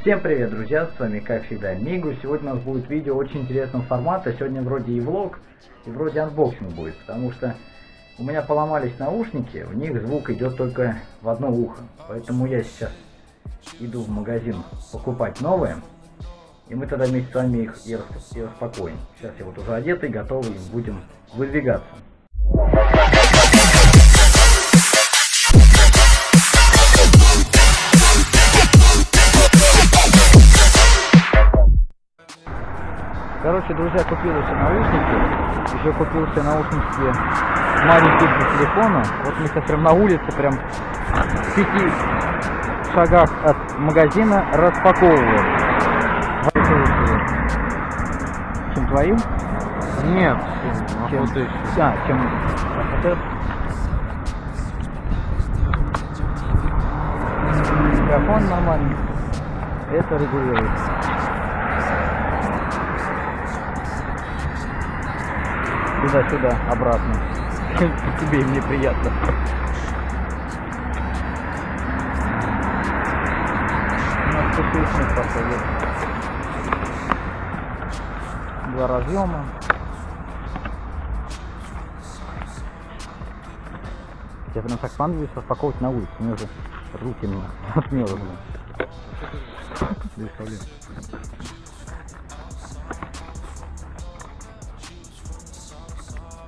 Всем привет, друзья, с вами как всегда Мигу. Сегодня у нас будет видео очень интересного формата. Сегодня вроде и влог, и вроде unboxing будет, потому что у меня поломались наушники, в них звук идет только в одно ухо. Поэтому я сейчас иду в магазин покупать новые, и мы тогда вместе с вами их и, рас- и распакуем. Сейчас я вот уже одетый, готовый, будем выдвигаться. Короче, друзья, купил все наушники. Еще купил все наушники маленькие для телефона. Вот мы сейчас прям на улице, прям в пяти шагах от магазина распаковываем. Чем твоим? Нет, Чем? вот еще. А, чем? Микрофон нормальный. Это регулируется. Сюда-сюда, обратно. Тебе и мне приятно. У нас тут песня проходит. Два разъема. Я прям так понадобилось распаковывать на улице. У меня уже руки отмерзли. Без проблем.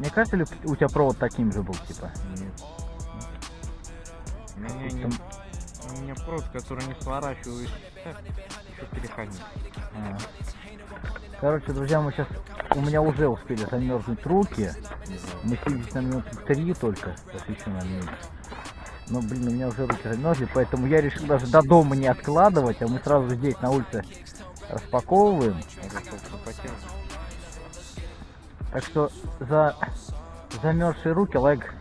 Мне кажется, ли у тебя провод таким же был, типа? Нет. У меня, не, Там- у меня провод, который не еще переходник. А. Короче, друзья, мы сейчас... У меня уже успели замерзнуть руки. Мы сидим на минут три только. Посвящу на минут. Но, блин, у меня уже руки замерзли, поэтому я решил даже до дома не откладывать, а мы сразу здесь на улице распаковываем. Собственно потел. Так что за замерзшие руки лайк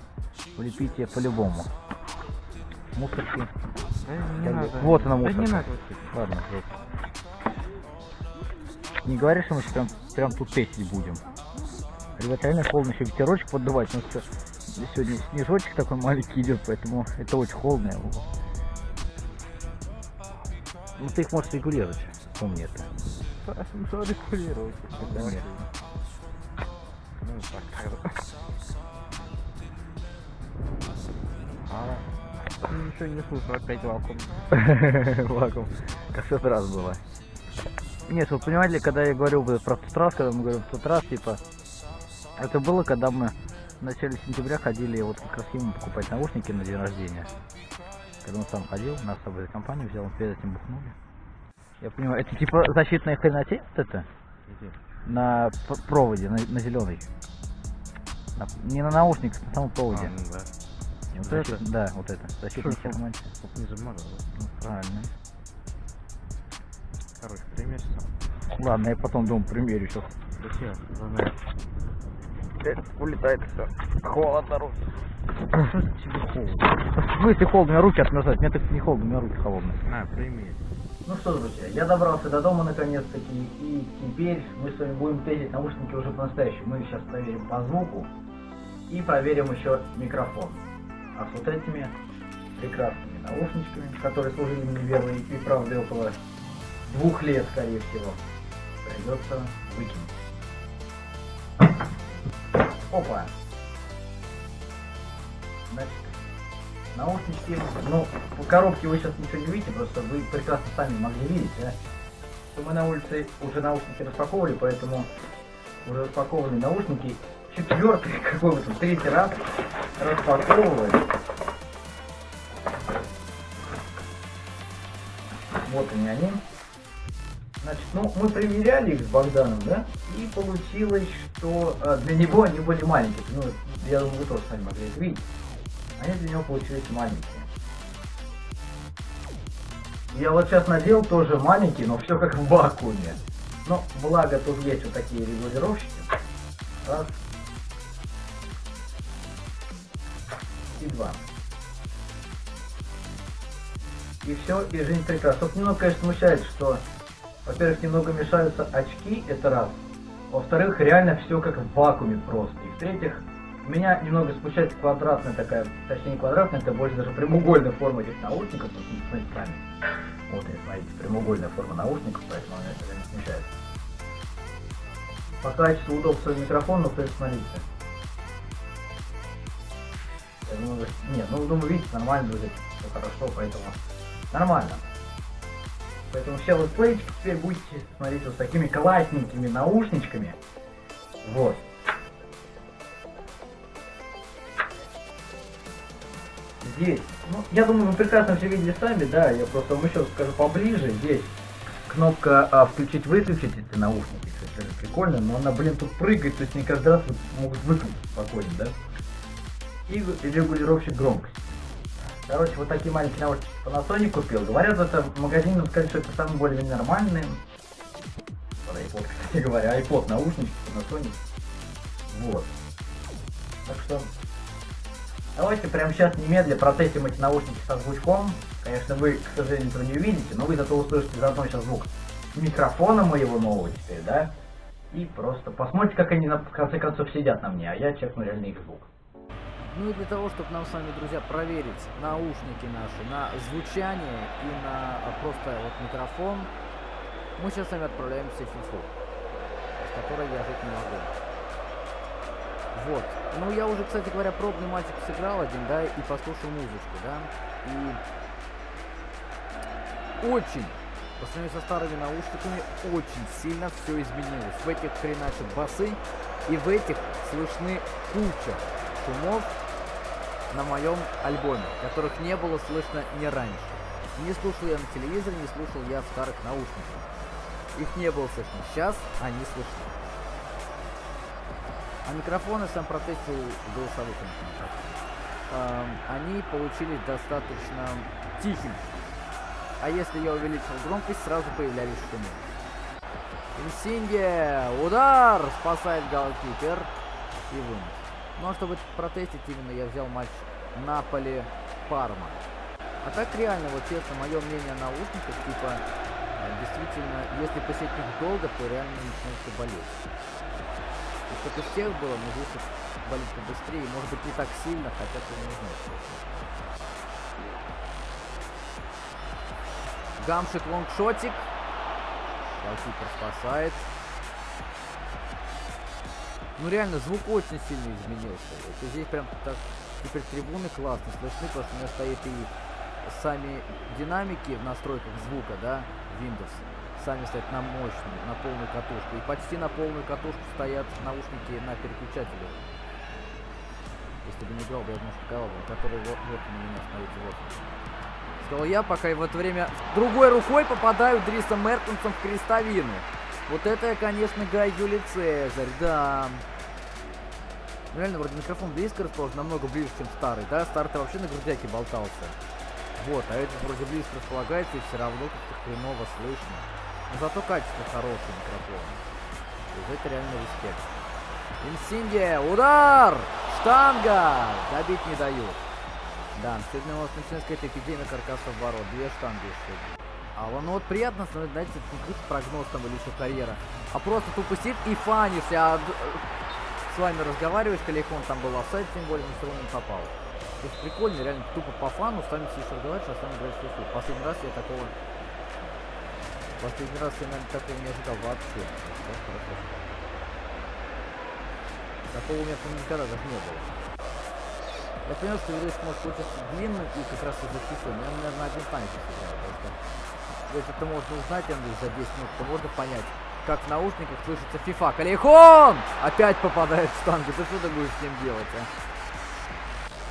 влепите по-любому. Мусорки. Да не надо. вот она Да мусорка. не надо. это. Ладно, вот. Не говори, что мы сейчас прям, прям тут тестить будем. Ребята, реально холодно, еще ветерочек поддувать. Нас всё- сегодня снежочек такой маленький идет, поэтому это очень холодно. Ну ты их можешь регулировать, помни это. Что регулировать? Конечно. Ну так, тогда. А, ничего не слышу, опять вакуум. Вакуум. Как в тот раз было. Нет, вы понимаете, когда я говорил про тот раз, когда мы говорим в тот раз, типа, это было, когда мы в начале сентября ходили вот как раз ему покупать наушники на день рождения. Когда он сам ходил, нас с собой за компанию взял, перед этим бухнули. Я понимаю, это типа защитная хренотень это? Где? На проводе, на, зеленый. не на наушниках, на самом проводе. А, ну да. вот защит- это, да, вот это. Хренотень. Чтоб не заморозил. Ну, правильно. Короче, месяца. Ладно, я потом дома примерю сейчас. Зачем? Знаю. Улетает все. Холодно, руки. Что тебе холодно? В смысле холодно? У меня руки отмерзают. Мне так не холодно, у меня руки холодные. На, прими. Ну что, друзья, я добрался до дома наконец-таки. И теперь мы с вами будем тестить наушники уже по-настоящему. Мы сейчас проверим по звуку. И проверим еще микрофон. А с вот этими прекрасными наушничками, которые служили мне верой и правдой около двух лет, скорее всего, придется выкинуть. Опа! Наушнички, ну, по коробке вы сейчас ничего не видите, просто вы прекрасно сами могли видеть, да? Что мы на улице уже наушники распаковывали, поэтому уже распакованные наушники четвертый, какой там, третий раз распаковываем. Вот они они. Значит, ну, мы проверяли их с Богданом, да? И получилось, что э, для него они были маленькие. Ну, я думаю, вы тоже сами могли это видеть. Они для него получились маленькие. Я вот сейчас надел тоже маленький, но все как в вакууме. Но благо тут есть вот такие регулировщики. Раз. И два. И все, и жизнь прекрасна. Тут немного, конечно, смущает, что, во-первых, немного мешаются очки, это раз. Во-вторых, реально все как в вакууме просто. И в-третьих, Меня немного смущает квадратная такая, точнее не квадратная, это больше даже прямоугольная форма этих наушников. Вот, смотрите сами. Вот, и смотрите, прямоугольная форма наушников, поэтому она это не смущает. По качеству удобства микрофона, то есть смотрите. Я думаю, нет, ну думаю, видите, нормально будет, все хорошо, поэтому нормально. Поэтому все летсплейчики теперь будете смотреть вот с такими классненькими наушничками. Вот. Здесь, ну, я думаю, вы прекрасно все видели сами, да, я просто вам еще скажу поближе. Здесь кнопка а, включить-выключить эти наушники, кстати, прикольно, но она, блин, тут прыгает, то есть не каждый раз могут выключить спокойно, да. И регулировщик громкости. Короче, вот такие маленькие наушники Panasonic купил. Говорят, это в магазине сказали, что это самые более нормальные. Вот iPod, кстати говоря, iPod наушнички Panasonic. Вот. Так что давайте прямо сейчас немедля протестим эти наушники со звучком. Конечно, вы, к сожалению, этого не увидите, но вы зато услышите заодно сейчас звук микрофона моего нового теперь, да? И просто посмотрите, как они в конце концов сидят на мне, а я чекну реально их звук. Ну и для того, чтобы нам с вами, друзья, проверить наушники наши на звучание и на а, просто вот микрофон, мы сейчас с вами отправляемся в FIFA, с которой я жить не могу. Вот. Ну, я уже, кстати говоря, пробный мальчик сыграл один, да, и послушал музычку, да. И очень, по сравнению со старыми наушниками, очень сильно все изменилось. В этих хреначат басы, и в этих слышны куча шумов на моем альбоме, которых не было слышно ни раньше. Не слушал я на телевизоре, не слушал я в старых наушниках. Их не было слышно. Сейчас они слышны. А микрофоны сам протестил голосовых эм, Они получились достаточно тихими. А если я увеличил громкость, сразу появлялись шумы. Инсинье! Удар! Спасает голкипер. И вынос. Ну а чтобы протестить именно, я взял матч Наполи-Парма. А так реально, вот честно, мое мнение о наушниках, типа, э, действительно, если посетить долго, то реально начнется болеть. Чтобы у всех было, но здесь болит побыстрее, может быть не так сильно, хотя ты не знаешь. Гамшит лонгшотик. Голкипер спасает. Ну реально, звук очень сильно изменился. Это здесь прям так теперь трибуны классно слышны, потому что у меня стоит и сами динамики в настройках звука, да, Windows, сами стоят на мощную, на полную катушку. И почти на полную катушку стоят наушники на переключателе. Если бы не играл, бы я, может, сказал бы, который вот, вот на меня, смотрите, вот. Сказал я, пока я в это время другой рукой попадаю Дриса Мертенсом в крестовину. Вот это я, конечно, Гай Юлий Цезарь, да. Ну, реально, вроде микрофон близко расположен, намного ближе, чем старый, да? Старый-то вообще на грудяке болтался. Вот, а этот вроде близко располагается, и все равно как-то хреново слышно. Но зато качество хорошее микрофон. То есть это реально респект. Инсиндия, удар! Штанга! Добить не дают. Да, сегодня у нас начинается какая-то эпидемия каркасов ворот. Две штанги сегодня. А ну вот приятно, знаете, не какой-то прогноз там или еще карьера, а просто тупо сидит и фанишься, а с вами разговариваешь, Калихон там был офсайд, тем более, все равно не попал. То есть прикольно, реально тупо по фану, с вами сидишь разговариваешь, а с вами играешь в. Последний раз я такого... Последний раз я, наверное, такого не ожидал вообще. Да, хорошо. Такого у меня, по никогда даже не было. Я понял, что видос может получиться длинным и как раз из-за. Но я, наверное, один танец сыграл. Если это можно узнать, Андрей, за 10 минут, то можно понять, как в наушниках слышится FIFA. Калихон! Опять попадает в штангу. Ты что ты будешь с ним делать, а?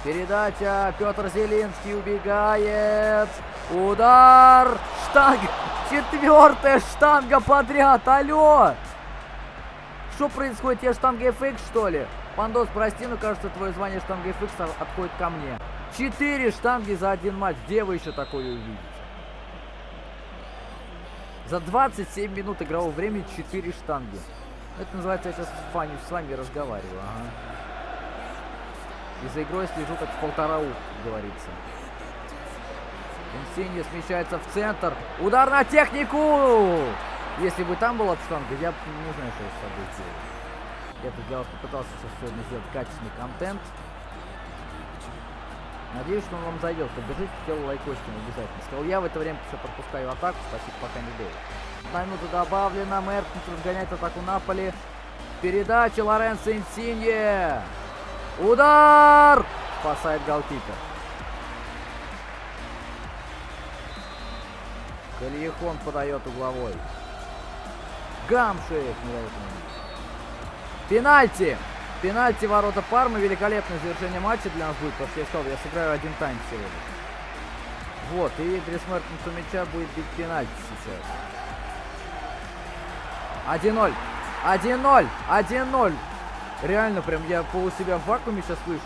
Передача. Петр Зелинский убегает. Удар. Штанга. Четвертая штанга подряд. Алло. Что происходит? Я штанга FX, что ли? Пандос, прости, но кажется, твое звание штанга FX отходит ко мне. Четыре штанги за один матч. Где вы еще такое увидите? За 27 минут игрового времени 4 штанги. Это называется, я сейчас с с вами разговариваю. Ага. И за игрой слежу как в полтора уха, говорится. Инсинья смещается в центр. Удар на технику! Если бы там была штанга, я не знаю, что с собой. Я тут для вас попытался сегодня сделать качественный контент. Надеюсь, что он вам зайдет. Поддержите, сделал лайкосиком обязательно. Сказал, я в это время все пропускаю атаку, спасибо, пока не было. На минуту добавлено, Меркнс разгоняет атаку Наполи. Передача Лоренцо Инсинье. Удар! Спасает голкипер. Кальехон подает угловой. Ему. Пенальти! Пенальти ворота Пармы. Великолепное завершение матча для нас будет, потому что я сказал, я сыграю один тайм сегодня. Вот, и Дрис Мертенс у мяча будет бить пенальти сейчас. 1-0. 1-0. 1-0. Реально, прям я полу себя в вакууме сейчас слышу.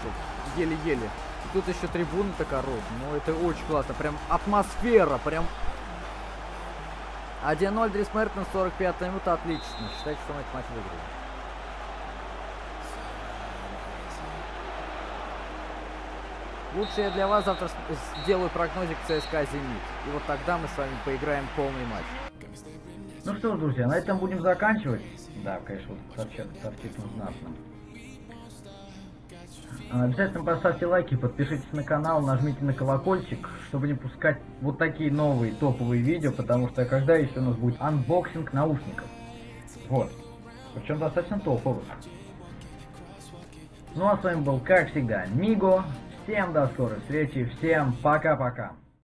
Еле-еле. Тут еще трибуна такая рот. Ну, это очень классно. Прям атмосфера. Прям 1-0 Дрис Мертенс, 45 минута. Отлично. Считайте, что мы этот матч выиграли. Лучше я для вас завтра сделаю прогнозик ЦСКА Зенит. И вот тогда мы с вами поиграем полный матч. Ну что ж, друзья, на этом будем заканчивать. Да, конечно, вот торчит он знатно. А, Обязательно поставьте лайки, подпишитесь на канал, нажмите на колокольчик, чтобы не пропускать вот такие новые топовые видео, потому что когда еще у нас будет unboxing наушников. Вот. Причем достаточно топовых. Ну а с вами был, как всегда, Миго. Всем до скорой встречи, всем пока-пока.